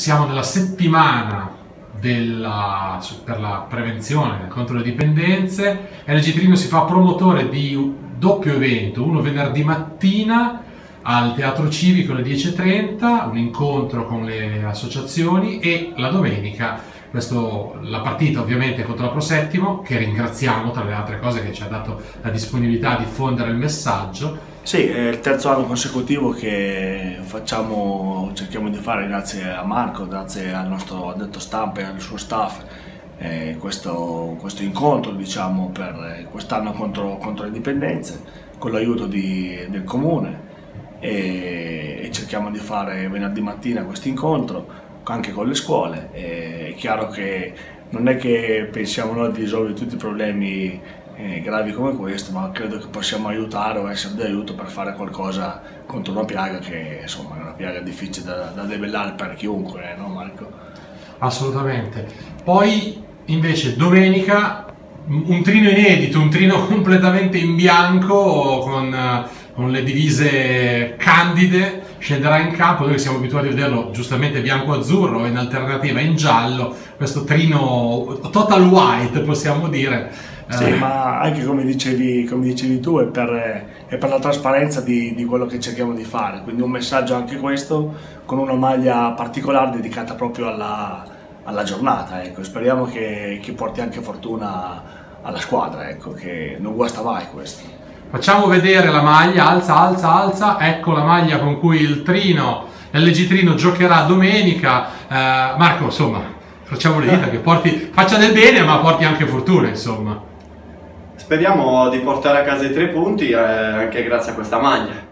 siamo nella settimana della, per la prevenzione contro le dipendenze. LG Trino si fa promotore di doppio evento, uno venerdì mattina al Teatro Civico alle 10.30, un incontro con le associazioni e la domenica questo, la partita ovviamente contro la Pro Settimo, che ringraziamo tra le altre cose che ci ha dato la disponibilità a diffondere il messaggio. Sì, è il terzo anno consecutivo che facciamo, cerchiamo di fare grazie a Marco, grazie al nostro addetto stampa e al suo staff eh, questo, questo, incontro diciamo, per quest'anno contro, contro, le dipendenze con l'aiuto del comune e, e cerchiamo di fare venerdì mattina questo incontro anche con le scuole. è chiaro che non è che pensiamo noi di risolvere tutti i problemi eh, gravi come questo, ma credo che possiamo aiutare o essere di aiuto per fare qualcosa contro una piaga che insomma è una piaga difficile da, da debellare per chiunque, eh, no Marco? Assolutamente. Poi invece domenica un trino inedito, un trino completamente in bianco con, con le divise candide scenderà in campo, noi siamo abituati a vederlo giustamente bianco-azzurro, in alternativa in giallo, questo trino total white possiamo dire. Sì, eh. ma anche come dicevi, come dicevi tu, è per, è per la trasparenza di, di, quello che cerchiamo di fare, quindi un messaggio anche questo con una maglia particolare dedicata proprio alla, alla giornata, ecco. speriamo che, che porti anche fortuna alla squadra, ecco, che non guasta mai questo. Facciamo vedere la maglia, alza, alza, alza, ecco la maglia con cui il Trino, l'LG Trino giocherà domenica. Eh, Marco, insomma, facciamo le dita che porti, faccia del bene ma porti anche fortuna, insomma. Speriamo di portare a casa i tre punti eh, anche grazie a questa maglia.